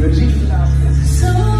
Ready?